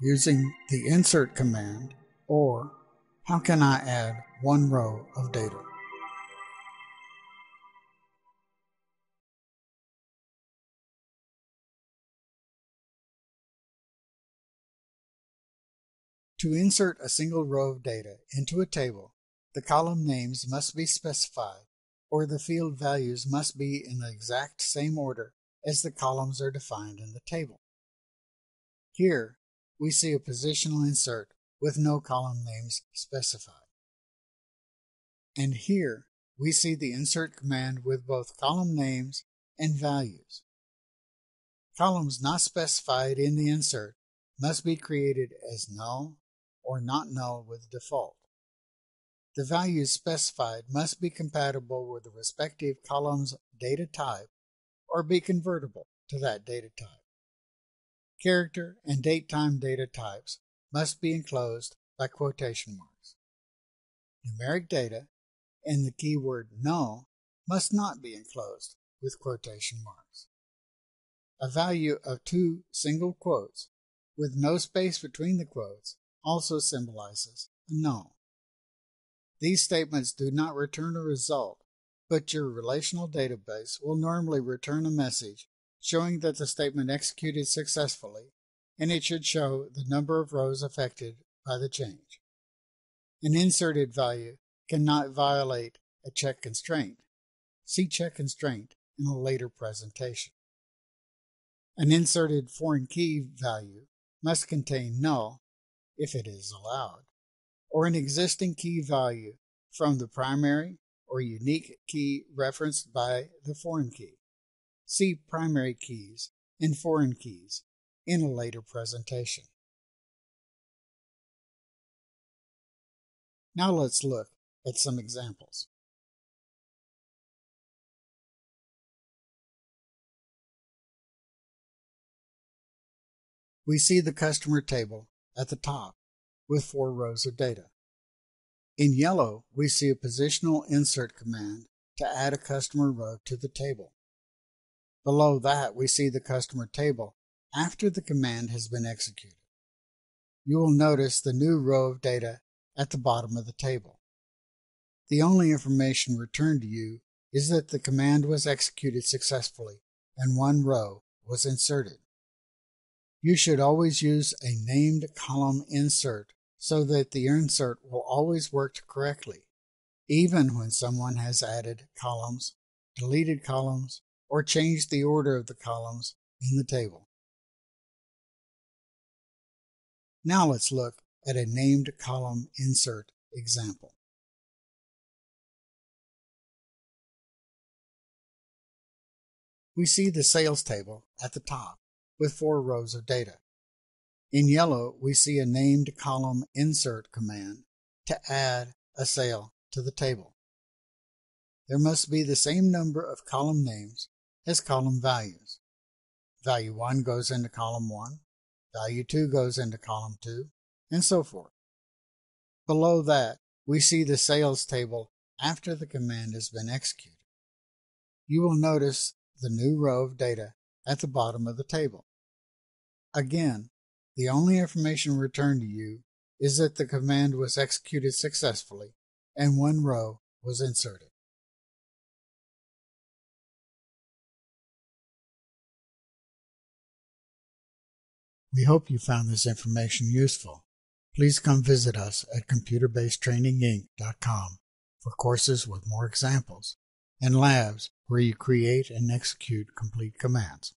using the insert command or how can I add one row of data? To insert a single row of data into a table, the column names must be specified or the field values must be in the exact same order as the columns are defined in the table. Here, we see a positional insert with no column names specified. And here, we see the insert command with both column names and values. Columns not specified in the insert must be created as null or not null with default. The values specified must be compatible with the respective column's data type or be convertible to that data type. Character and date-time data types must be enclosed by quotation marks. Numeric data and the keyword null must not be enclosed with quotation marks. A value of two single quotes with no space between the quotes also symbolizes a null. These statements do not return a result, but your relational database will normally return a message showing that the statement executed successfully, and it should show the number of rows affected by the change. An inserted value cannot violate a check constraint. See check constraint in a later presentation. An inserted foreign key value must contain null if it is allowed, or an existing key value from the primary or unique key referenced by the foreign key. See primary keys and foreign keys in a later presentation. Now let's look at some examples. We see the customer table at the top with four rows of data. In yellow, we see a positional insert command to add a customer row to the table. Below that, we see the customer table after the command has been executed. You will notice the new row of data at the bottom of the table. The only information returned to you is that the command was executed successfully and one row was inserted. You should always use a named column insert so that the insert will always work correctly, even when someone has added columns, deleted columns, or change the order of the columns in the table. Now let's look at a named column insert example. We see the sales table at the top with four rows of data. In yellow, we see a named column insert command to add a sale to the table. There must be the same number of column names as column values. Value 1 goes into column 1, value 2 goes into column 2, and so forth. Below that, we see the sales table after the command has been executed. You will notice the new row of data at the bottom of the table. Again, the only information returned to you is that the command was executed successfully and one row was inserted. We hope you found this information useful. Please come visit us at computerbasedtraininginc.com for courses with more examples and labs where you create and execute complete commands.